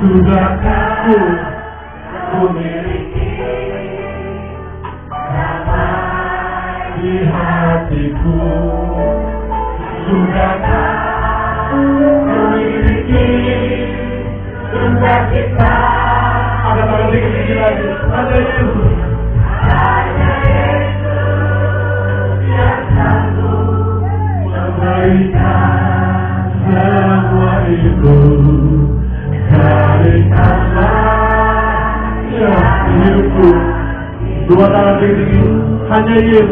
sudahkah kau memiliki, damai di hatiku. Sudahkah kau memiliki, cinta kita. Ada pada dikit lagi. Ada 누가 나한테 하늘 예수